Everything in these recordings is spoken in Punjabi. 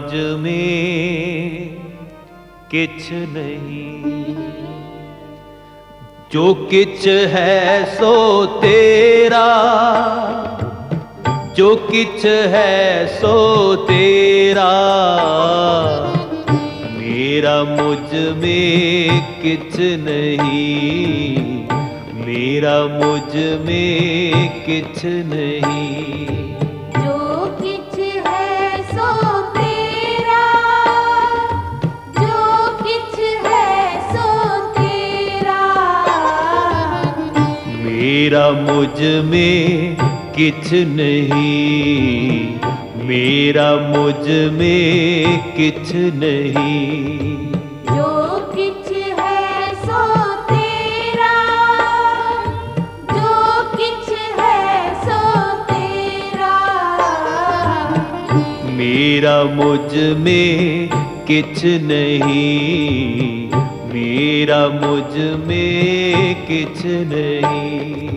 मुझ में किछ नहीं जो किछ है सो तेरा जो किछ है सो तेरा मेरा मुझ में किछ नहीं मेरा मुझ में किछ नहीं मेरा मुझमें किछ नहीं। मेरा मुझमें किछ नहीं। जो किछ है सो तेरा। जो किछ है सो तेरा। मेरा मुझमें किछ नहीं। मेरा मुझमें किछ नहीं।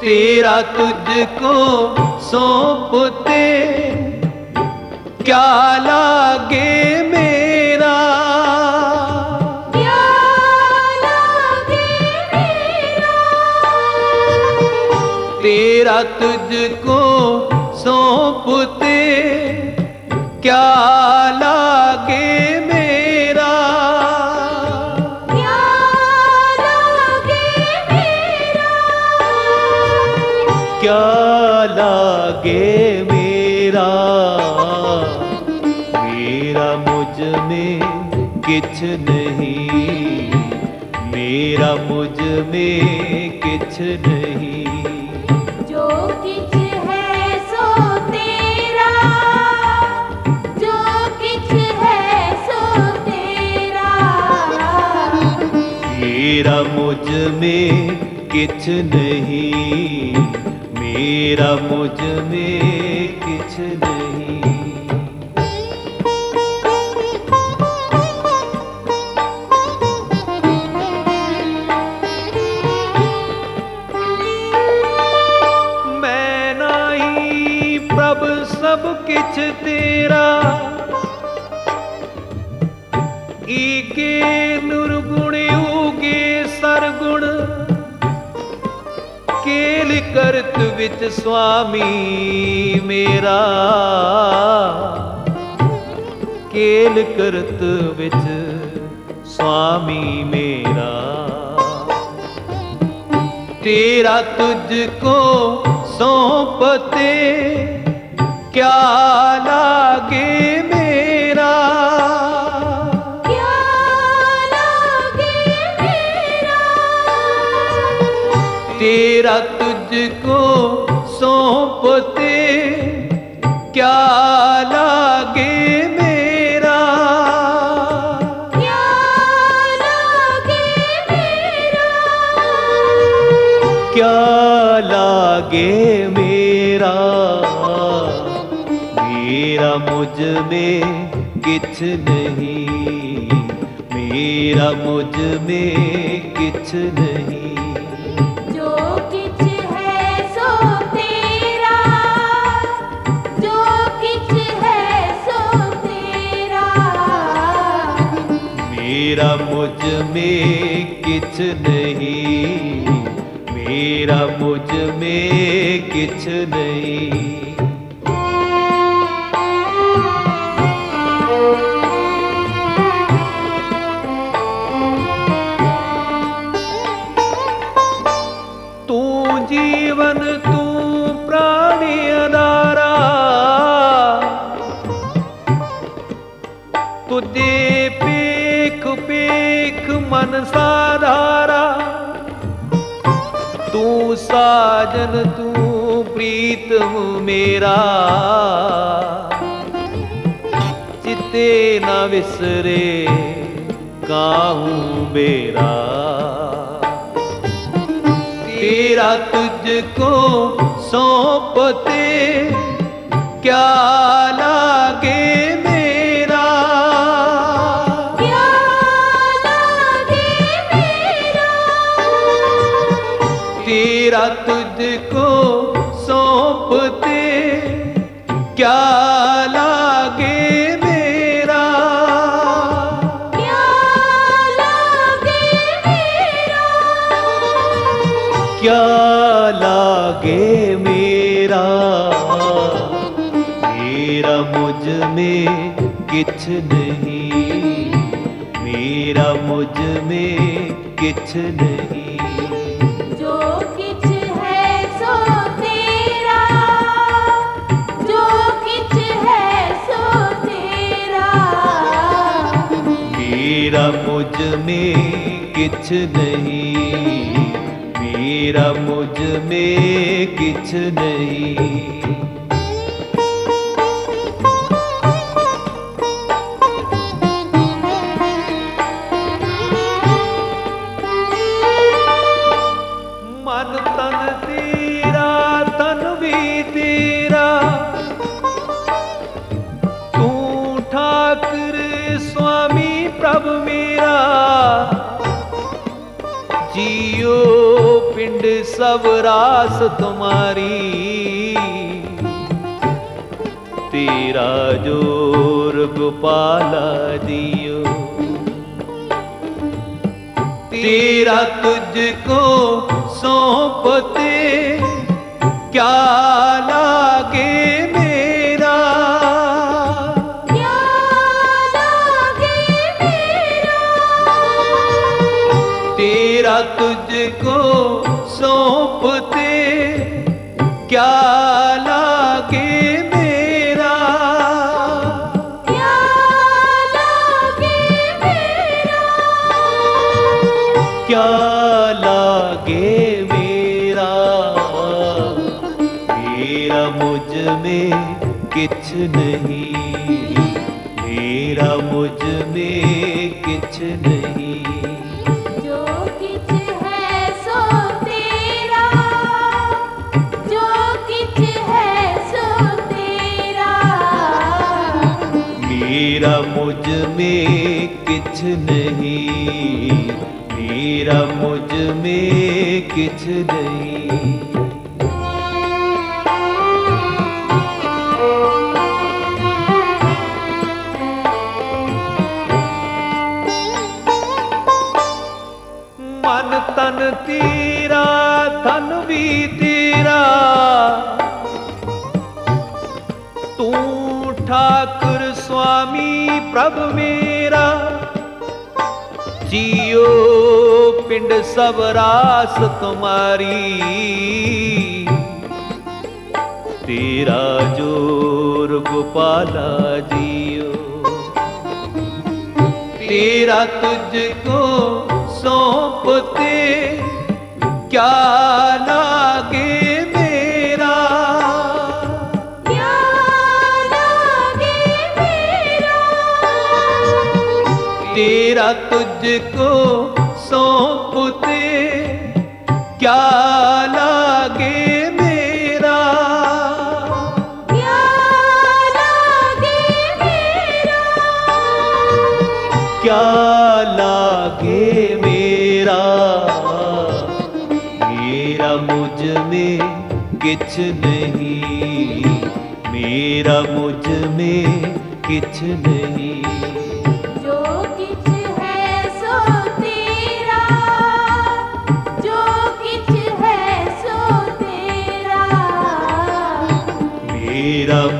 तेरा तुझको सौंपते क्या लागे तेरा तुझको सौंपते? क्या लागे मेरा? क्या लागे मेरा? क्या लागे मेरा? मेरा मुझमें किछ नहीं। मेरा मुझमें किछ नहीं। मुझ में किछ नहीं मेरा मुझ में किछ नहीं ਕਰਤ ਵਿੱਚ ਸੁਆਮੀ ਮੇਰਾ। ਕੇਲ ਕਰਤ ਵਿੱਚ ਸੁਆਮੀ ਮੇਰਾ। ਤੇਰਾ ਤੁਝ ਕੋ ਸੌਂਪਤੇ, ਕਿਆ ਲਾਗੇ मुझमें किछ नहीं। मेरा मुझमें किछ नहीं। है है मेरा मुझमें किछ नहीं। मेरा मुझमें किछ नहीं। ਕਾਜਲ ਤੂੰ ਪ੍ਰੀਤਮ ਮੇਰਾ। ਚਿੱਤੇ ਨਾ ਵਿਸਰੇ ਕਾਹੂ ਬੇਰਾ ਤੇਰਾ ਤੁਝ ਕੋ ਸੌਂਪਤੇ, ਕਿਆ ਲਾ किछ नहीं। मेरा मुझमें किछ नहीं। जो किछ है सो तेरा। जो किछ है सो तेरा। मेरा मुझमें किछ नहीं। मेरा मुझमें किछ नहीं। सब रास तुम्हारी। तेरा ज़ोर गोपाला दियो। तेरा तुझको सौंपते क्या लागे क्या लागे मेरा? तेरा तुझको मुझ में किछ नहीं मेरा मुझ में किछ नहीं ਪ੍ਰਭ ਮੇਰਾ। ਜੀਉ ਪਿੰਡ ਸਭ ਰਾਸ ਤੁਮਾਰੀ। ਤੇਰਾ ਜੋਰ ਗੋਪਾਲਾ ਜੀਉ ਤੇਰਾ ਤੁਝ ਕੋ ਸੌਂਪਤੇ। ਕਿਆ तुझको सौंपते। क्या लागे मेरा? क्या लागे मेरा? क्या लागे मेरा? मेरा मुझमें किछ नहीं। मेरा मुझमें किछ नहीं।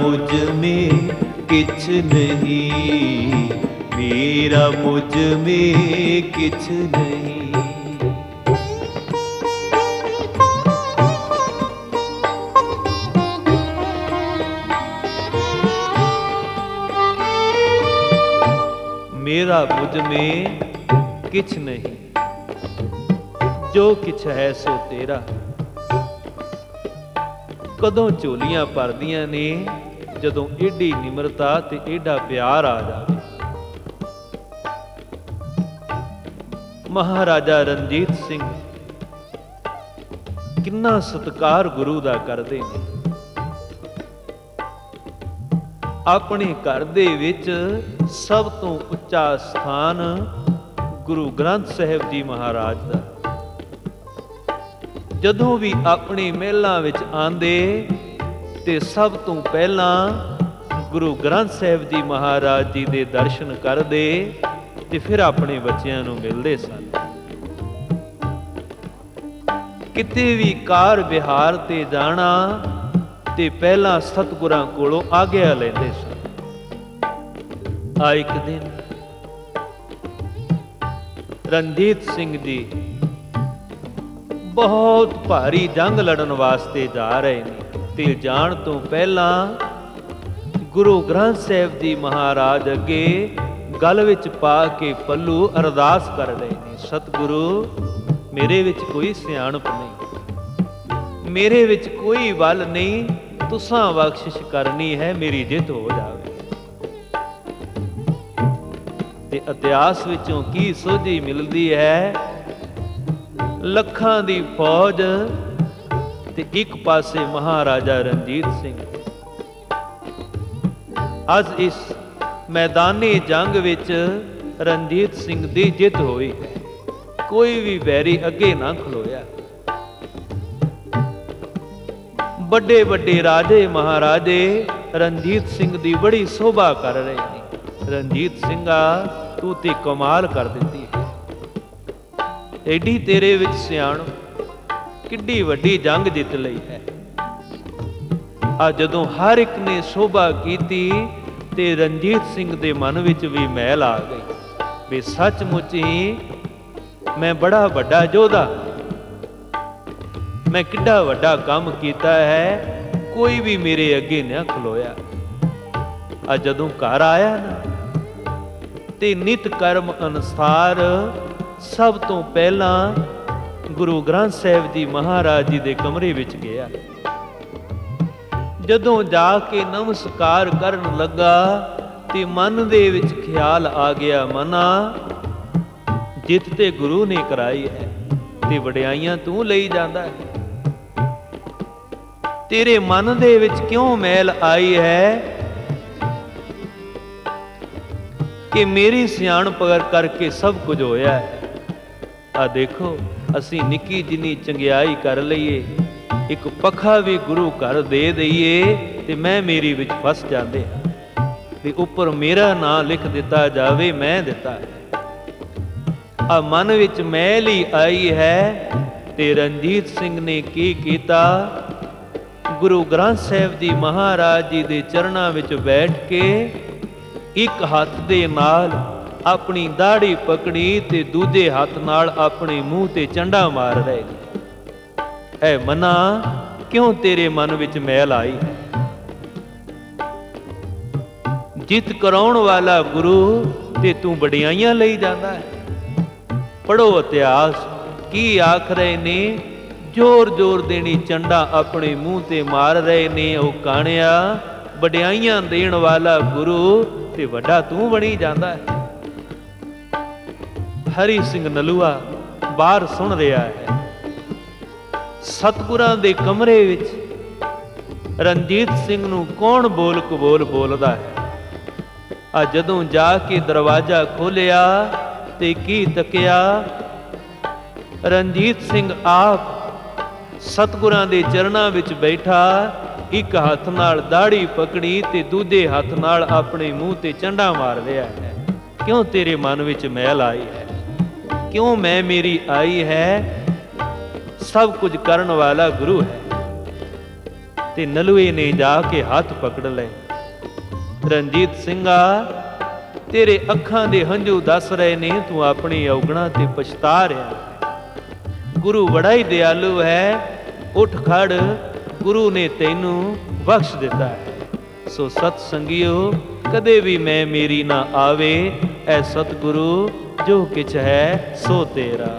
मुझ में किछ नहीं मेरा मुझ में किछ नहीं मेरा मुझ में किछ नहीं ਜੋ ਕਿਛ ਹੈ ਸੋ ਤੇਰਾ ਕਦੋਂ ਝੋਲੀਆਂ ਭਰਦੀਆਂ ਨੇ ਜਦੋਂ ਏਡੀ ਨਿਮਰਤਾ ਤੇ ਏਡਾ ਪਿਆਰ ਆ ਜਾਵੇ। ਮਹਾਰਾਜਾ ਰਣਜੀਤ ਸਿੰਘ ਕਿੰਨਾ ਸਤਕਾਰ ਗੁਰੂ ਦਾ ਕਰਦੇ ਨੇ। ਆਪਣੇ ਘਰ ਦੇ ਵਿੱਚ ਸਭ ਤੋਂ ਉੱਚਾ ਸਥਾਨ ਗੁਰੂ ਗ੍ਰੰਥ ਸਾਹਿਬ ਜੀ ਮਹਾਰਾਜ ਦਾ। ਜਦੋਂ ਵੀ ਆਪਣੇ ਮਹਿਲਾਂ ਵਿੱਚ ਆਂਦੇ ਤੇ ਸਭ ਤੋਂ ਪਹਿਲਾਂ ਗੁਰੂ ਗ੍ਰੰਥ ਸਾਹਿਬ ਜੀ ਮਹਾਰਾਜ ਜੀ ਦੇ ਦਰਸ਼ਨ ਕਰਦੇ ਤੇ ਫਿਰ ਆਪਣੇ ਬੱਚਿਆਂ ਨੂੰ ਮਿਲਦੇ ਸਨ। ਕਿਤੇ ਵੀ ਕਾਰ ਵਿਹਾਰ ਤੇ ਜਾਣਾ ਤੇ ਪਹਿਲਾਂ ਸਤਿਗੁਰਾਂ ਕੋਲੋਂ ਆਗਿਆ ਲੈਂਦੇ ਸਨ। ਆ ਇੱਕ ਦਿਨ ਰਣਜੀਤ ਸਿੰਘ ਜੀ ਬਹੁਤ ਭਾਰੀ ਜੰਗ ਲੜਨ ਵਾਸਤੇ ਜਾ ਰਹੇ ਨੇ। ਤੇ ਜਾਣ ਤੋਂ ਪਹਿਲਾਂ ਗੁਰੂ ਗ੍ਰੰਥ ਸਾਹਿਬ ਜੀ ਮਹਾਰਾਜ ਅੱਗੇ ਗਲ ਵਿੱਚ ਪਾ ਕੇ ਪੱਲੂ ਅਰਦਾਸ ਕਰ ਰਹੇ ਨੇ, ਸਤਿਗੁਰੂ, ਮੇਰੇ ਵਿੱਚ ਕੋਈ ਸਿਆਣਪ ਨਹੀਂ। ਮੇਰੇ ਵਿੱਚ ਕੋਈ ਵੱਲ ਨਹੀਂ, ਤੁਸਾਂ ਬਖਸ਼ਿਸ਼ ਕਰਨੀ ਹੈ ਮੇਰੀ ਜਿੱਤ ਹੋ ਜਾਵੇ। ਤੇ ਇਤਿਹਾਸ ਵਿੱਚੋਂ ਕੀ ਸੋਝੀ ਮਿਲਦੀ ਹੈ? ਲੱਖਾਂ ਦੀ ਫੌਜ ਤੇ ਇੱਕ ਪਾਸੇ ਮਹਾਰਾਜਾ ਰਣਜੀਤ ਸਿੰਘ। ਅੱਜ ਇਸ ਮੈਦਾਨੀ ਜੰਗ ਵਿੱਚ ਰਣਜੀਤ ਸਿੰਘ ਦੀ ਜਿੱਤ ਹੋਈ। ਕੋਈ ਵੀ ਵੈਰੀ ਅੱਗੇ ਨਾ ਖਲੋਇਆ। ਵੱਡੇ ਵੱਡੇ ਰਾਜੇ, ਮਹਾਰਾਜੇ ਰਣਜੀਤ ਸਿੰਘ ਦੀ ਬੜੀ ਸੋਭਾ ਕਰ ਰਹੇ ਨੇ। ਰਣਜੀਤ ਸਿੰਘਾ ਤੂੰ ਤੇ ਕਮਾਲ ਕਰ ਦਿੱਤੀ ਹੈ। ਐਡੀ ਤੇਰੇ ਵਿੱਚ ਸਿਆਣ ਕਿੱਡੀ ਵੱਡੀ ਜੰਗ ਜਿੱਤ ਲਈ ਹੈ। ਆ ਜਦੋਂ ਹਰ ਇੱਕ ਨੇ ਸੋਭਾ ਕੀਤੀ, ਤੇ ਰਣਜੀਤ ਸਿੰਘ ਦੇ ਮਨ ਵਿੱਚ ਵੀ ਮੈਲ ਆ ਗਈ ਵੀ ਸੱਚਮੁੱਚ ਹੀ ਮੈਂ ਬੜਾ ਵੱਡਾ ਯੋਧਾ। ਮੈਂ ਕਿੱਡਾ ਵੱਡਾ ਕੰਮ ਕੀਤਾ ਹੈ, ਕੋਈ ਵੀ ਮੇਰੇ ਅੱਗੇ ਨਾ ਖਲੋਇਆ। ਆ ਜਦੋਂ ਘਰ ਆਇਆ ਨਾ, ਤੇ ਨਿਤ ਕਰਮ ਅਨੁਸਾਰ ਸਭ ਤੋਂ ਪਹਿਲਾਂ ਗੁਰੂ ਗ੍ਰੰਥ ਸਾਹਿਬ ਜੀ ਮਹਾਰਾਜ ਜੀ ਦੇ ਕਮਰੇ ਵਿੱਚ ਗਿਆ। ਜਦੋਂ ਜਾ ਕੇ ਨਮਸਕਾਰ ਕਰਨ ਲੱਗਾ ਤੇ ਮਨ ਦੇ ਵਿੱਚ ਖਿਆਲ ਆ ਗਿਆ, ਮਨਾ, ਜਿੱਤ ਤੇ ਗੁਰੂ ਨੇ ਕਰਾਈ ਹੈ ਤੇ ਵਡਿਆਈਆਂ ਤੂੰ ਲਈ ਜਾਂਦਾ ਹੈ। ਤੇਰੇ ਮਨ ਦੇ ਵਿੱਚ ਕਿਉਂ ਮੈਲ ਆਈ ਹੈ ਕਿ ਮੇਰੀ ਸਿਆਣਪ ਕਰਕੇ ਸਭ ਕੁਝ ਹੋਇਆ ਹੈ? ਆ ਦੇਖੋ ਅਸੀਂ ਨਿੱਕੀ ਜਿੰਨੀ ਚੰਗਿਆਈ ਕਰ ਲਈਏ, ਇੱਕ ਪੱਖਾ ਵੀ ਗੁਰੂ ਘਰ ਦੇ ਦਈਏ ਤੇ ਮੈਂ ਮੇਰੀ ਵਿੱਚ ਫਸ ਜਾਂਦੇ ਵੀ ਉੱਪਰ ਮੇਰਾ ਨਾਂ ਲਿਖ ਦਿੱਤਾ ਜਾਵੇ, ਮੈਂ ਦਿੱਤਾ ਆ ਮਨ ਵਿੱਚ ਮੈਲ ਹੀ ਆਈ ਹੈ ਤੇ ਰਣਜੀਤ ਸਿੰਘ ਨੇ ਕੀ ਕੀਤਾ? ਗੁਰੂ ਗ੍ਰੰਥ ਸਾਹਿਬ ਜੀ ਮਹਾਰਾਜ ਜੀ ਦੇ ਚਰਨਾਂ ਵਿੱਚ ਬੈਠ ਕੇ ਇੱਕ ਹੱਥ ਦੇ ਨਾਲ ਆਪਣੀ ਦਾੜੀ ਪਕੜੀ ਤੇ ਦੂਜੇ ਹੱਥ ਨਾਲ ਆਪਣੇ ਮੂੰਹ ਤੇ ਚੰਡਾ ਮਾਰ ਰਹੇ ਨੇ। ਐ ਮਨਾ, ਕਿਉਂ ਤੇਰੇ ਮਨ ਵਿੱਚ ਮੈਲ ਆਈ? ਹੈ ਜਿੱਤ ਕਰਾਉਣ ਵਾਲਾ ਗੁਰੂ ਤੇ ਤੂੰ ਵਡਿਆਈਆਂ ਲਈ ਜਾਂਦਾ ਹੈ। ਪੜੋ ਇਤਿਹਾਸ, ਕੀ ਆਖ ਰਹੇ ਨੇ? ਜ਼ੋਰ ਜ਼ੋਰ ਦੇਣੀ ਚੰਡਾ ਆਪਣੇ ਮੂੰਹ ਤੇ ਮਾਰ ਰਹੇ ਨੇ। ਉਹ ਕਾਣਿਆ, ਵਡਿਆਈਆਂ ਦੇਣ ਵਾਲਾ ਗੁਰੂ ਤੇ ਵੱਡਾ ਤੂੰ ਬਣੀ ਜਾਂਦਾ ਹੈ। ਹਰੀ ਸਿੰਘ ਨਲੂਆ ਬਾਹਰ ਸੁਣ ਰਿਹਾ ਹੈ। ਸਤਗੁਰਾਂ ਦੇ ਕਮਰੇ ਵਿੱਚ ਰਣਜੀਤ ਸਿੰਘ ਨੂੰ ਕੌਣ ਬੋਲ ਕਬੋਲ ਬੋਲਦਾ ਹੈ? ਆ ਜਦੋਂ ਜਾ ਕੇ ਦਰਵਾਜ਼ਾ ਖੋਲਿਆ ਤੇ ਕੀ ਤੱਕਿਆ? ਰਣਜੀਤ ਸਿੰਘ ਆਪ ਸਤਗੁਰਾਂ ਦੇ ਚਰਨਾਂ ਵਿੱਚ ਬੈਠਾ, ਇੱਕ ਹੱਥ ਨਾਲ ਦਾੜੀ ਪਕੜੀ ਤੇ ਦੂਜੇ ਹੱਥ ਨਾਲ ਆਪਣੇ ਮੂੰਹ ਤੇ ਚੰਡਾ ਮਾਰ ਰਿਹਾ ਹੈ। ਕਿਉਂ ਤੇਰੇ ਮਨ ਵਿੱਚ ਮੈਲ ਆਈ ਹੈ? ਕਿਉਂ ਮੈਂ ਮੇਰੀ ਆਈ ਹੈ? ਸਭ ਕੁਝ ਕਰਨ ਵਾਲਾ ਗੁਰੂ ਹੈ। ਤੇ ਨਲੂਏ ਨੇ ਜਾ ਕੇ ਹੱਥ ਪਕੜ ਲਏ। ਰਣਜੀਤ ਸਿੰਘਾ, ਤੇਰੇ ਅੱਖਾਂ ਦੇ ਹੰਝੂ ਦੱਸ ਰਹੇ ਨੇ, ਤੂੰ ਆਪਣੀ ਔਗਣਾ ਤੇ ਪਛਤਾ ਰਿਹਾ। ਗੁਰੂ ਬੜਾ ਹੀ ਦਿਆਲੂ ਹੈ। ਉੱਠ ਖੜ, ਗੁਰੂ ਨੇ ਤੈਨੂੰ ਬਖਸ਼ ਦਿੱਤਾ ਹੈ। ਸੋ ਸਤ ਸੰਗਿਓ, ਕਦੇ ਵੀ ਮੈਂ ਮੇਰੀ ਨਾ ਆਵੇ, ਐ ਸਤਿਗੁਰੂ जो किछ है सो तेरा।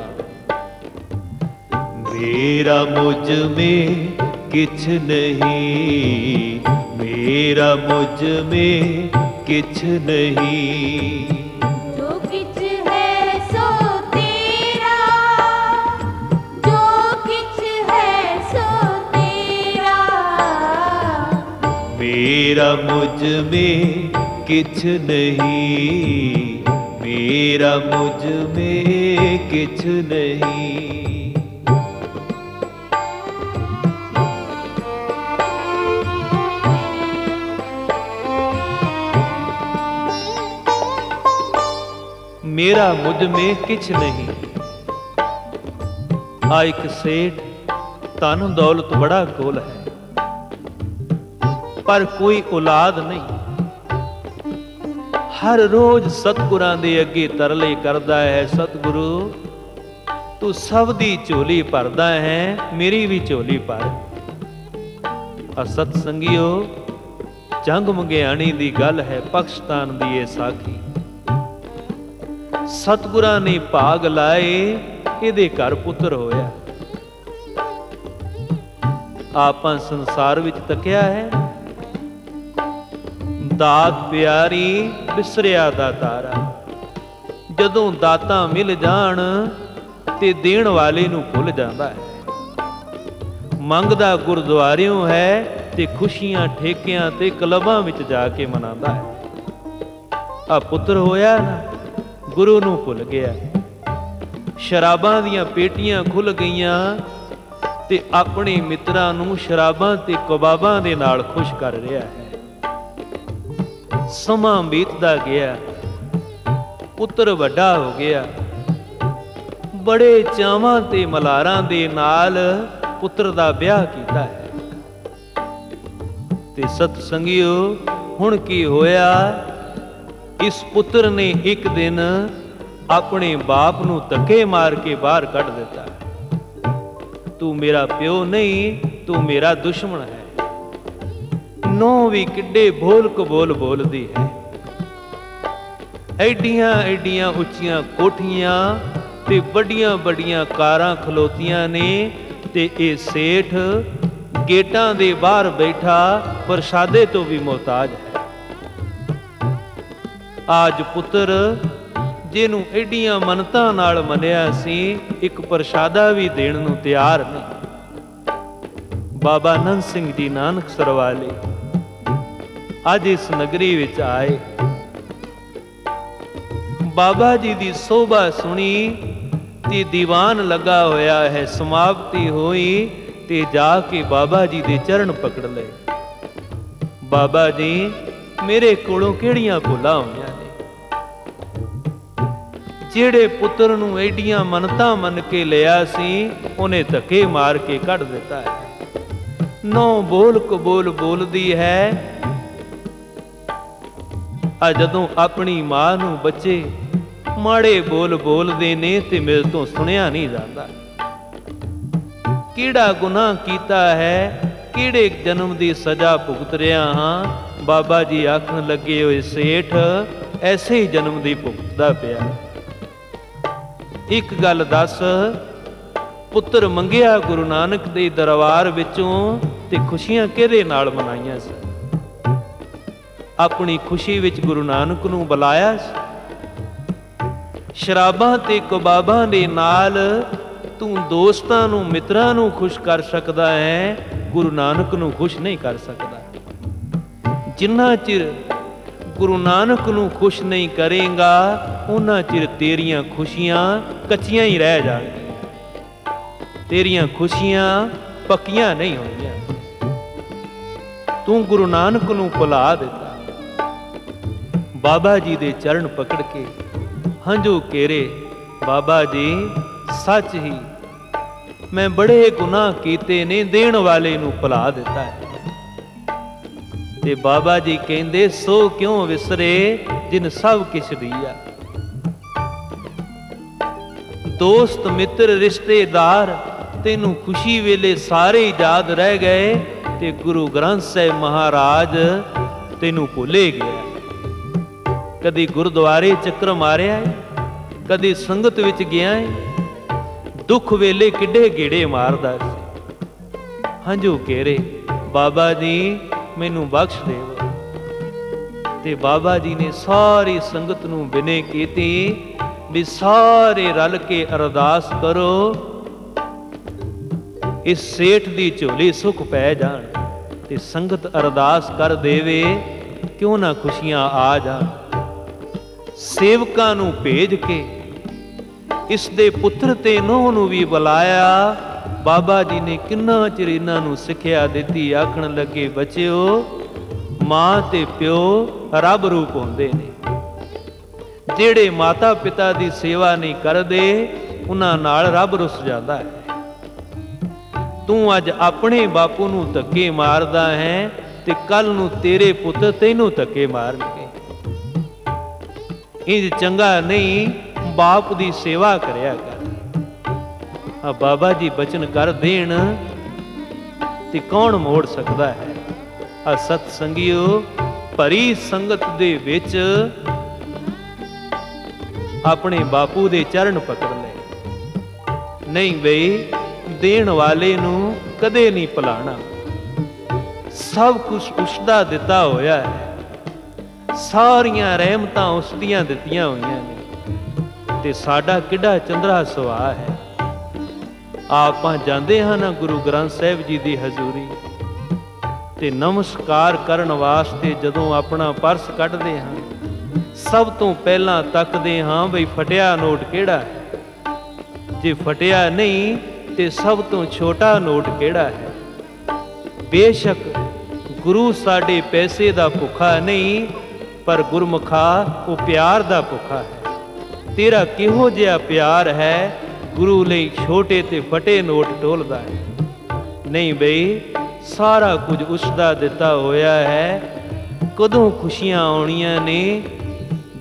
मेरा मुझमें किछ नहीं मेरा मुझमें किछ नहीं। मेरा मुझमें किछ नहीं। मेरा मुझमें किछ नहीं। मेरा मुझमें किछ नहीं। आ एक सेठ, तन दौलत बड़ा गोल है। पर कोई औलाद नहीं। ਹਰ ਰੋਜ਼ ਸਤਿਗੁਰਾਂ ਦੇ ਅੱਗੇ ਤਰਲੇ ਕਰਦਾ ਹੈ, ਸਤਿਗੁਰੂ, ਤੂੰ ਸਭ ਦੀ ਝੋਲੀ ਭਰਦਾ ਹੈ, ਮੇਰੀ ਵੀ ਝੋਲੀ ਭਰ। ਆ ਸਤ ਸੰਗਿਓ ਜੰਗ ਮੰਗਿਆਣੀ ਦੀ ਗੱਲ ਹੈ, ਪਾਕਿਸਤਾਨ ਦੀ ਇਹ ਸਾਖੀ। ਸਤਗੁਰਾਂ ਨੇ ਭਾਗ ਲਾਏ, ਇਹਦੇ ਘਰ ਪੁੱਤਰ ਹੋਇਆ। ਆਪਾਂ ਸੰਸਾਰ ਵਿੱਚ ਤੱਕਿਆ ਹੈ ਦਾਤ ਪਿਆਰੀ ਬਿਸਰਿਆ ਦਾ ਤਾਰਾ। ਜਦੋਂ ਦਾਤਾਂ ਮਿਲ ਜਾਣ, ਤੇ ਦੇਣ ਵਾਲੇ ਨੂੰ ਭੁੱਲ ਜਾਂਦਾ ਹੈ। ਮੰਗਦਾ ਗੁਰਦੁਆਰਿਓਂ ਹੈ, ਤੇ ਖੁਸ਼ੀਆਂ ਠੇਕਿਆਂ ਤੇ ਕਲਬਾਂ ਵਿੱਚ ਜਾ ਕੇ ਮਨਾਉਂਦਾ ਹੈ। ਆ ਪੁੱਤਰ ਹੋਇਆ ਨਾ, ਗੁਰੂ ਨੂੰ ਭੁੱਲ ਗਿਆ। ਸ਼ਰਾਬਾਂ ਦੀਆਂ ਪੇਟੀਆਂ ਖੁੱਲ ਗਈਆਂ, ਤੇ ਆਪਣੇ ਮਿੱਤਰਾਂ ਨੂੰ ਸ਼ਰਾਬਾਂ ਤੇ ਕਬਾਬਾਂ ਦੇ ਨਾਲ ਖੁਸ਼ ਕਰ ਰਿਹਾ ਹੈ। ਸਮਾਂ ਬੀਤਦਾ ਗਿਆ। ਪੁੱਤਰ ਵੱਡਾ ਹੋ ਗਿਆ। ਬੜੇ ਚਾਵਾਂ ਤੇ ਮਲਾਰਾਂ ਦੇ ਨਾਲ ਪੁੱਤਰ ਦਾ ਵਿਆਹ ਕੀਤਾ ਹੈ। ਤੇ ਸਤ ਸੰਗਿਓ ਹੁਣ ਕੀ ਹੋਇਆ? ਇਸ ਪੁੱਤਰ ਨੇ ਇੱਕ ਦਿਨ ਆਪਣੇ ਬਾਪ ਨੂੰ ਧੱਕੇ ਮਾਰ ਕੇ ਬਾਹਰ ਕੱਢ ਦਿੱਤਾ। ਤੂੰ ਮੇਰਾ ਪਿਓ ਨਹੀਂ, ਤੂੰ ਮੇਰਾ ਦੁਸ਼ਮਣ ਹੈ। ਨੋ ਵੀ ਕਿੱਡੇ ਬੋਲ ਕਬੋਲ ਬੋਲਦੀ ਹੈ। ਐਡੀਆਂ ਐਡੀਆਂ ਉੱਚੀਆਂ ਕੋਠੀਆਂ ਤੇ ਵੱਡੀਆਂ ਵੱਡੀਆਂ ਕਾਰਾਂ ਖਲੋਤੀਆਂ ਨੇ ਤੇ ਇਹ ਸੇਠ ਗੇਟਾਂ ਦੇ ਬਾਹਰ ਬੈਠਾ ਪ੍ਰਸ਼ਾਦੇ ਤੋਂ ਵੀ ਮੁਹਤਾਜ ਹੈ। ਆਜ ਪੁੱਤਰ ਜਿਹਨੂੰ ਐਡੀਆਂ ਮਨਤਾਂ ਨਾਲ ਮੰਨਿਆ ਸੀ, ਇੱਕ ਪ੍ਰਸ਼ਾਦਾ ਵੀ ਦੇਣ ਨੂੰ ਤਿਆਰ ਨਹੀਂ। ਬਾਬਾ ਨੰਦ ਸਿੰਘ ਜੀ ਨਾਨਕ ਸਰਵਾਲੇ ਅੱਜ ਇਸ ਨਗਰੀ ਵਿੱਚ ਆਏ। ਬਾਬਾ ਜੀ ਦੀ ਸੋਭਾ ਸੁਣੀ ਤੇ ਦੀਵਾਨ ਲੱਗਾ ਹੋਇਆ ਹੈ, ਸਮਾਪਤੀ ਹੋਈ ਤੇ ਜਾ ਕੇ ਬਾਬਾ ਜੀ ਦੇ ਚਰਨ ਪਕੜ ਲਏ। ਬਾਬਾ ਜੀ, ਮੇਰੇ ਕੋਲੋਂ ਕਿਹੜੀਆਂ ਭੁੱਲਾਂ ਹੋਈਆਂ ਨੇ? ਜਿਹੜੇ ਪੁੱਤਰ ਨੂੰ ਐਡੀਆਂ ਮਨਤਾਂ ਮੰਨ ਕੇ ਲਿਆ ਸੀ, ਉਹਨੇ ਧੱਕੇ ਮਾਰ ਕੇ ਕੱਢ ਦਿੱਤਾ ਹੈ। ਨੌ ਬੋਲ ਕਬੂਲ ਬੋਲਦੀ ਹੈ ਆ ਜਦੋਂ ਆਪਣੀ ਮਾਂ ਨੂੰ ਬੱਚੇ ਮਾੜੇ ਬੋਲ ਬੋਲਦੇ ਨੇ ਤੇ ਮੇਰੇ ਤੋਂ ਸੁਣਿਆ ਨਹੀਂ ਜਾਂਦਾ। ਕਿਹੜਾ ਗੁਨਾਹ ਕੀਤਾ ਹੈ, ਕਿਹੜੇ ਜਨਮ ਦੀ ਸਜ਼ਾ ਭੁਗਤ ਰਿਹਾ ਹਾਂ? ਬਾਬਾ ਜੀ ਆਖਣ ਲੱਗੇ ਹੋਏ ਸੇਠ, ਐਸੇ ਹੀ ਜਨਮ ਦੀ ਭੁਗਤਦਾ ਪਿਆ। ਇੱਕ ਗੱਲ ਦੱਸ, ਪੁੱਤਰ ਮੰਗਿਆ ਗੁਰੂ ਨਾਨਕ ਦੇ ਦਰਬਾਰ ਵਿੱਚੋਂ ਤੇ ਖੁਸ਼ੀਆਂ ਕਿਹਦੇ ਨਾਲ ਮਨਾਈਆਂ ਸੀ? ਆਪਣੀ ਖੁਸ਼ੀ ਵਿੱਚ ਗੁਰੂ ਨਾਨਕ ਨੂੰ ਬੁਲਾਇਆ ਸੀ। ਸ਼ਰਾਬਾਂ ਤੇ ਕਬਾਬਾਂ ਦੇ ਨਾਲ ਤੂੰ ਦੋਸਤਾਂ ਨੂੰ, ਮਿੱਤਰਾਂ ਨੂੰ ਖੁਸ਼ ਕਰ ਸਕਦਾ ਹੈ। ਗੁਰੂ ਨਾਨਕ ਨੂੰ ਖੁਸ਼ ਨਹੀਂ ਕਰ ਸਕਦਾ। ਜਿੰਨਾ ਚਿਰ ਗੁਰੂ ਨਾਨਕ ਨੂੰ ਖੁਸ਼ ਨਹੀਂ ਕਰੇਗਾ, ਉਹਨਾਂ ਚਿਰ ਤੇਰੀਆਂ ਖੁਸ਼ੀਆਂ ਕੱਚੀਆਂ ਹੀ ਰਹਿ ਜਾਣਗੀਆਂ। ਤੇਰੀਆਂ ਖੁਸ਼ੀਆਂ ਪੱਕੀਆਂ ਨਹੀਂ ਹੋਣਗੀਆਂ। ਤੂੰ ਗੁਰੂ ਨਾਨਕ ਨੂੰ ਭੁਲਾ ਦਿੱਤਾ। ਬਾਬਾ ਜੀ ਦੇ ਚਰਨ ਪਕੜ ਕੇ, ਹੰਝੂ ਕੇਰੇ, ਬਾਬਾ ਜੀ, ਸੱਚ ਹੀ। ਮੈਂ ਬੜੇ ਗੁਨਾਹ ਕੀਤੇ ਨੇ, ਦੇਣ ਵਾਲੇ ਨੂੰ ਭੁਲਾ ਦਿੱਤਾ ਹੈ। ਤੇ ਬਾਬਾ ਜੀ ਕਹਿੰਦੇ, ਸੋ ਕਿਉਂ ਵਿਸਰੇ, ਜਿਨ ਸਭ ਕਿਛ ਦੀਆ ਦੋਸਤ, ਮਿੱਤਰ, ਰਿਸ਼ਤੇਦਾਰ, ਤੈਨੂੰ ਖੁਸ਼ੀ ਵੇਲੇ ਸਾਰੇ ਯਾਦ ਰਹਿ ਗਏ, ਤੇ ਗੁਰੂ ਗ੍ਰੰਥ ਸਾਹਿਬ ਮਹਾਰਾਜ ਤੈਨੂੰ ਭੁੱਲੇ ਗਿਆ। ਕਦੀ ਗੁਰਦੁਆਰੇ ਚੱਕਰ ਮਾਰਿਆ ਏ, ਕਦੀ ਸੰਗਤ ਵਿੱਚ ਗਿਆ ਏ, ਦੁੱਖ ਵੇਲੇ ਕਿੱਡੇ ਗੇੜੇ ਮਾਰਦਾ ਸੀ ਹੰਝੂ ਕੇਰੇ ਬਾਬਾ ਜੀ ਮੈਨੂੰ ਬਖਸ਼ ਦੇਵੋ। ਤੇ ਬਾਬਾ ਜੀ ਨੇ ਸਾਰੀ ਸੰਗਤ ਨੂੰ ਬਿਨੇ ਕੀਤੀ ਵੀ ਸਾਰੇ ਰਲ ਕੇ ਅਰਦਾਸ ਕਰੋ, ਇਸ ਸੇਠ ਦੀ ਝੋਲੀ ਸੁਖ ਪੈ ਜਾਣ ਤੇ ਸੰਗਤ ਅਰਦਾਸ ਕਰ ਦੇਵੇ, ਕਿਉਂ ਨਾ ਖੁਸ਼ੀਆਂ ਆ ਜਾਣ। ਸੇਵਕਾਂ ਨੂੰ ਭੇਜ ਕੇ ਇਸ ਦੇ ਪੁੱਤਰ ਤੇ ਨੋਹ ਨੂੰ ਵੀ ਬੁਲਾਇਆ। ਬਾਬਾ ਜੀ ਨੇ ਕਿੰਨਾ ਚਿਰ ਇਹਨਾਂ ਨੂੰ ਸਿੱਖਿਆ ਦਿੱਤੀ? ਆਖਣ ਲੱਗੇ, ਬੱਚਿਓ, ਮਾਂ ਤੇ ਪਿਓ ਰੱਬ ਰੂਪ ਹੁੰਦੇ ਨੇ। ਜਿਹੜੇ ਮਾਤਾ ਪਿਤਾ ਦੀ ਸੇਵਾ ਨਹੀਂ ਕਰਦੇ, ਉਹਨਾਂ ਨਾਲ ਰੱਬ ਰੁੱਸ ਜਾਂਦਾ ਹੈ। ਤੂੰ ਅੱਜ ਆਪਣੇ ਬਾਪੂ ਨੂੰ ਧੱਕੇ ਮਾਰਦਾ ਹੈ ਤੇ ਕੱਲ ਨੂੰ ਤੇਰੇ ਪੁੱਤ ਤੈਨੂੰ ਧੱਕੇ ਮਾਰਨਗੇ। ਇਹ ਚੰਗਾ ਨਹੀਂ, ਬਾਪ ਦੀ ਸੇਵਾ ਕਰਿਆ ਕਰ। ਆ ਬਾਬਾ ਜੀ ਬਚਨ ਕਰ ਦੇਣ ਤੇ ਕੌਣ ਮੋੜ ਸਕਦਾ ਹੈ? ਆ ਸਤ ਸੰਗਿਓ ਭਰੀ ਸੰਗਤ ਦੇ ਵਿੱਚ ਆਪਣੇ ਬਾਪੂ ਦੇ ਚਰਨ ਪਕੜ ਲੈ। ਨਹੀਂ ਬਈ, ਦੇਣ ਵਾਲੇ ਨੂੰ ਕਦੇ ਨਹੀਂ ਭੁਲਾਣਾ। ਸਭ ਕੁਝ ਉਸ ਦਾ ਦਿੱਤਾ ਹੋਇਆ ਹੈ। ਸਾਰੀਆਂ ਰਹਿਮਤਾਂ ਉਸ ਦੀਆਂ ਦਿੱਤੀਆਂ ਹੋਈਆਂ ਨੇ। ਤੇ ਸਾਡਾ ਕਿੱਡਾ ਚੰਦਰਾ ਸੁਭਾਅ ਹੈ। ਆਪਾਂ ਜਾਂਦੇ ਹਾਂ ਨਾ ਗੁਰੂ ਗ੍ਰੰਥ ਸਾਹਿਬ ਜੀ ਦੀ ਹਜ਼ੂਰੀ। ਤੇ ਨਮਸਕਾਰ ਕਰਨ ਵਾਸਤੇ ਜਦੋਂ ਆਪਣਾ ਪਰਸ ਕੱਢਦੇ ਹਾਂ, ਸਭ ਤੋਂ ਪਹਿਲਾਂ ਤੱਕਦੇ ਹਾਂ ਬਈ ਫਟਿਆ ਨੋਟ ਕਿਹੜਾ ਹੈ? ਜੇ ਫਟਿਆ ਨਹੀਂ, ਤੇ ਸਭ ਤੋਂ ਛੋਟਾ ਨੋਟ ਕਿਹੜਾ ਹੈ? ਬੇਸ਼ੱਕ ਗੁਰੂ ਸਾਡੇ ਪੈਸੇ ਦਾ ਭੁੱਖਾ ਨਹੀਂ ਪਰ ਗੁਰਮੁਖਾ, ਉਹ ਪਿਆਰ ਦਾ ਭੁੱਖਾ ਹੈ। ਤੇਰਾ ਕਿਹੋ ਜਿਹਾ ਪਿਆਰ ਹੈ? ਗੁਰੂ ਲਈ ਛੋਟੇ ਤੇ ਫਟੇ ਨੋਟ ਟੋਲਦਾ ਹੈ। ਨਹੀਂ ਬਈ, ਸਾਰਾ ਕੁਝ ਉਸ ਦਾ ਦਿੱਤਾ ਹੋਇਆ ਹੈ। ਕਦੋਂ ਖੁਸ਼ੀਆਂ ਆਉਣੀਆਂ ਨੇ?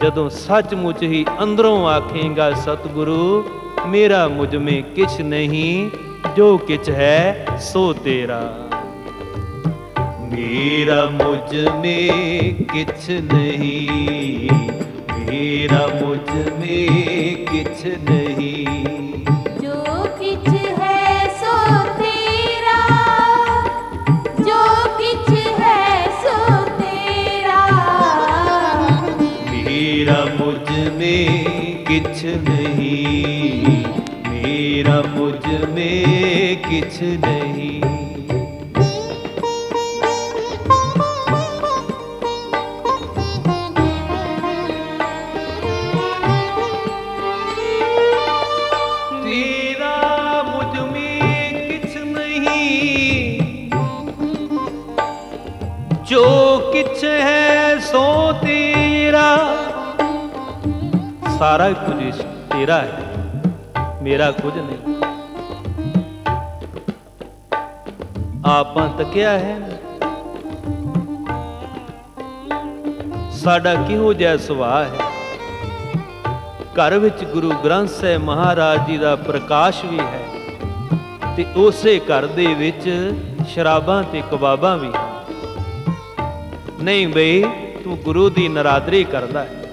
ਜਦੋਂ ਸੱਚਮੁੱਚ ਹੀ ਅੰਦਰੋਂ ਆਖੇਗਾ, ਸਤਿਗੁਰੂ, ਮੇਰਾ ਮੁਝ ਮੇ ਕਿਛ ਨਹੀਂ, ਜੋ ਕਿਛ ਹੈ, ਸੋ ਤੇਰਾ। ਮੇਰਾ ਮੁਝ ਮੇ ਕਿਛ ਨਹੀਂ। ਮੇਰਾ ਮੁਝ ਮੇ ਕਿਛ ਨਹੀਂ। ਜੋ ਕਿਛ ਹੈ ਸੋ ਤੇਰਾ। ਜੋ ਕਿਛ ਸਾਰਾ ਕੁਝ ਤੇਰਾ ਹੈ। ਮੇਰਾ ਕੁਝ ਨਹੀਂ। ਆਪਾਂ ਤੱਕਿਆ ਹੈ। ਸਾਡਾ ਕਿਹੋ ਜਿਹਾ ਸੁਭਾਅ ਹੈ? ਘਰ ਵਿੱਚ ਗੁਰੂ ਗ੍ਰੰਥ ਸਾਹਿਬ ਮਹਾਰਾਜ ਜੀ ਦਾ ਪ੍ਰਕਾਸ਼ ਵੀ ਹੈ ਤੇ ਉਸੇ ਘਰ ਦੇ ਵਿੱਚ ਸ਼ਰਾਬਾਂ ਤੇ ਕਬਾਬਾਂ ਵੀ। ਹਨ ਨਹੀਂ ਬਈ, ਤੂੰ ਗੁਰੂ ਦੀ ਨਰਾਦਰੀ ਕਰਦਾ ਹੈ।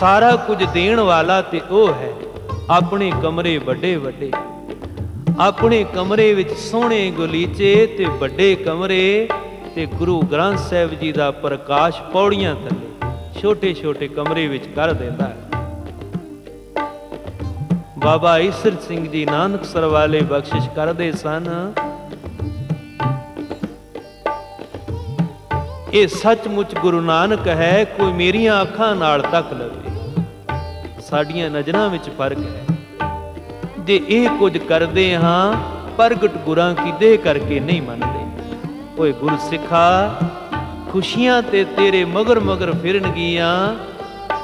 ਸਾਰਾ ਕੁਝ ਦੇਣ ਵਾਲਾ ਤੇ ਉਹ ਹੈ। ਆਪਣੇ ਕਮਰੇ ਵੱਡੇ ਵੱਡੇ। ਆਪਣੇ ਕਮਰੇ ਵਿੱਚ ਸੋਹਣੇ ਗਲੀਚੇ ਤੇ ਵੱਡੇ ਕਮਰੇ ਤੇ ਗੁਰੂ ਗ੍ਰੰਥ ਸਾਹਿਬ ਜੀ ਦਾ ਪ੍ਰਕਾਸ਼ ਪੌੜੀਆਂ ਥੱਲੇ ਛੋਟੇ ਛੋਟੇ ਕਮਰੇ ਵਿੱਚ ਕਰ ਦਿੰਦਾ ਹੈ। ਬਾਬਾ ਈਸਰ ਸਿੰਘ ਜੀ ਨਾਨਕਸਰ ਵਾਲੇ ਬਖਸ਼ਿਸ਼ ਕਰਦੇ ਸਨ। ਇਹ ਸੱਚਮੁੱਚ ਗੁਰੂ ਨਾਨਕ ਹੈ, ਕੋਈ ਮੇਰੀਆਂ ਅੱਖਾਂ ਨਾਲ ਤੱਕ ਲਵੇ। ਸਾਡੀਆਂ ਨਜ਼ਰਾਂ ਵਿੱਚ ਫ਼ਰਕ ਹੈ। ਜੇ ਇਹ ਕੁਝ ਕਰਦੇ ਹਾਂ, ਪ੍ਰਗਟ ਗੁਰਾਂ ਕੀ ਦੇ ਕਰਕੇ ਨਹੀਂ ਮੰਨਦੇ। ਓਏ ਗੁਰ ਸਿੱਖਾ, ਖੁਸ਼ੀਆਂ ਤੇ ਤੇਰੇ ਮਗਰ ਮਗਰ ਫਿਰਨਗੀਆਂ।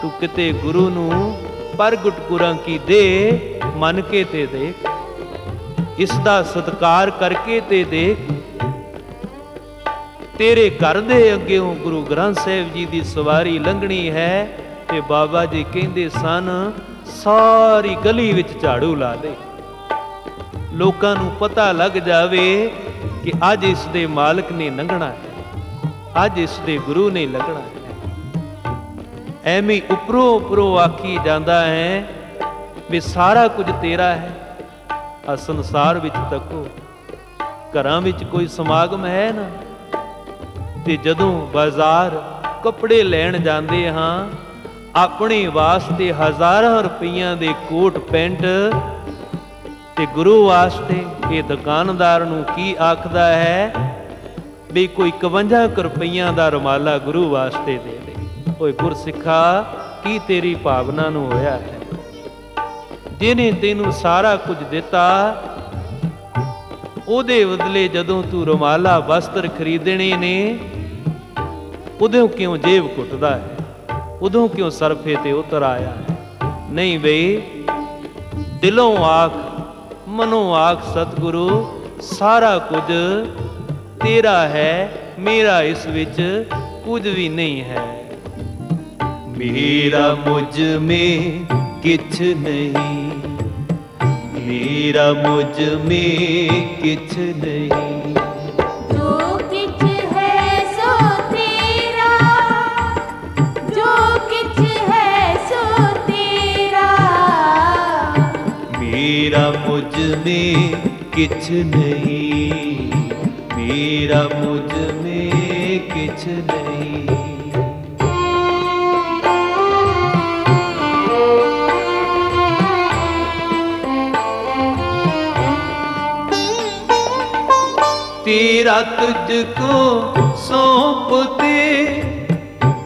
ਤੂੰ ਕਿਤੇ ਗੁਰੂ ਨੂੰ ਪ੍ਰਗਟ ਗੁਰਾਂ ਕੀ ਦੇ ਮੰਨ ਕੇ ਤੇ ਦੇਖ। ਇਸ ਦਾ ਸਤਕਾਰ ਕਰਕੇ ਤੇ ਦੇਖ। ਤੇਰੇ ਘਰ ਦੇ ਅੱਗੇੋਂ ਗੁਰੂ ਗ੍ਰੰਥ ਸਾਹਿਬ ਜੀ ਦੀ ਸਵਾਰੀ ਲੰਘਣੀ ਹੈ। ਤੇ ਬਾਬਾ ਜੀ ਕਹਿੰਦੇ ਸਨ, ਸਾਰੀ ਗਲੀ ਵਿੱਚ ਝਾੜੂ ਲਾ ਦੇ। ਲੋਕਾਂ ਨੂੰ ਪਤਾ ਲੱਗ ਜਾਵੇ ਕਿ ਅੱਜ ਇਸ ਦੇ ਮਾਲਕ ਨੇ ਲੰਘਣਾ ਹੈ, ਅੱਜ ਇਸ ਦੇ ਗੁਰੂ ਨੇ ਲੰਘਣਾ ਹੈ। ਐਵੇਂ ਉਪਰੋਂ ਉਪਰੋਂ ਆਖੀ ਜਾਂਦਾ ਹੈ ਵੀ ਸਾਰਾ ਕੁਝ ਤੇਰਾ ਹੈ ਆ ਸੰਸਾਰ ਵਿੱਚ ਤੱਕੋ। ਘਰਾਂ ਵਿੱਚ ਕੋਈ ਸਮਾਗਮ ਹੈ ਨਾ? ਤੇ ਜਦੋਂ ਬਾਜ਼ਾਰ ਕੱਪੜੇ ਲੈਣ ਜਾਂਦੇ ਹਾਂ ਆਪਣੇ ਵਾਸਤੇ ਹਜ਼ਾਰਾਂ ਰੁਪਈਆਂ ਦੇ ਕੋਟ ਪੈਂਟ ਤੇ ਗੁਰੂ ਵਾਸਤੇ ਇਹ ਦੁਕਾਨਦਾਰ ਨੂੰ ਕੀ ਆਖਦਾ ਹੈ ਵੀ ਕੋਈ 51 ਰੁਪਈਆਂ ਦਾ ਰੁਮਾਲਾ ਗੁਰੂ ਵਾਸਤੇ ਦੇ ਦੇ। ਓਏ ਗੁਰਸਿੱਖਾ, ਕੀ ਤੇਰੀ ਭਾਵਨਾ ਨੂੰ ਹੋਇਆ ਹੈ? ਜਿਹਨੇ ਤੈਨੂੰ ਸਾਰਾ ਕੁਝ ਦਿੱਤਾ, ਉਹਦੇ ਬਦਲੇ ਜਦੋਂ ਤੂੰ ਰੁਮਾਲਾ, ਵਸਤਰ ਖਰੀਦਣੇ ਨੇ, ਉਦੋਂ ਕਿਉਂ ਜੇਬ ਕੁੱਟਦਾ ਹੈ? ਉਦੋਂ ਕਿਉਂ ਸਰਫੇ ਤੇ ਉਤਰ ਆਇਆ? ਨਹੀਂ ਬਈ, ਦਿਲੋਂ ਆਖ, ਮਨੋਂ ਆਖ, ਸਤਿਗੁਰੂ, ਸਾਰਾ ਕੁਝ ਤੇਰਾ ਹੈ, ਮੇਰਾ ਇਸ ਵਿੱਚ ਕੁਝ ਵੀ ਨਹੀਂ ਹੈ। ਮੇਰਾ ਮੁਝ ਮੇ ਕਿਛ ਨਹੀਂ। ਮੇਰਾ ਮੁਝ ਮੇ ਕਿਛ ਨਹੀਂ। ਮੇਰਾ ਮੁਝ ਮੇ ਕਿਛ ਨਹੀਂ। ਮੇਰਾ ਮੁਝ ਮੇ ਕਿਛ ਨਹੀਂ। ਤੇਰਾ ਤੁਝ ਕੋ ਸੌਂਪਤੇ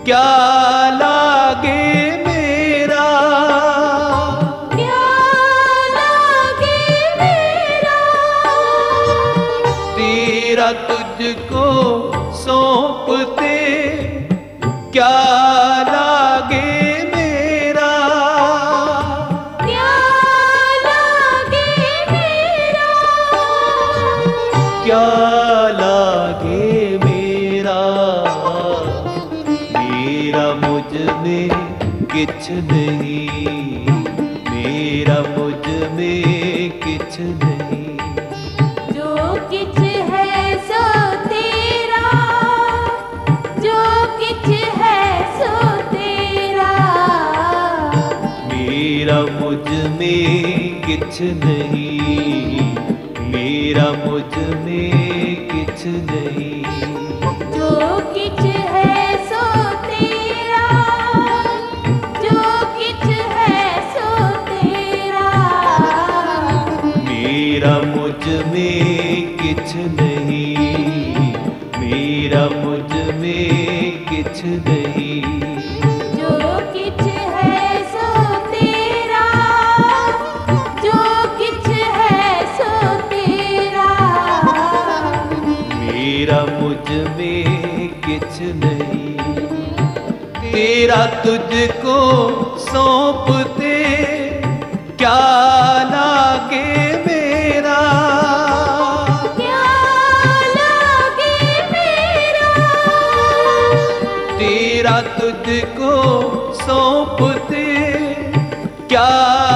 ਕਿਆ ਮੇਰਾ ਮੁਝ ਮੇ ਕਿਛ ਨਹੀਂ ਮੇਰਾ ਮੁਝ ਮੇ ਕਿਛ ਨਹੀਂ मेरा मुझमें किछ नहीं। तेरा तुझको सौंपते क्या लागे मेरा? क्या लागे मेरा? तेरा तुझको सौंपते क्या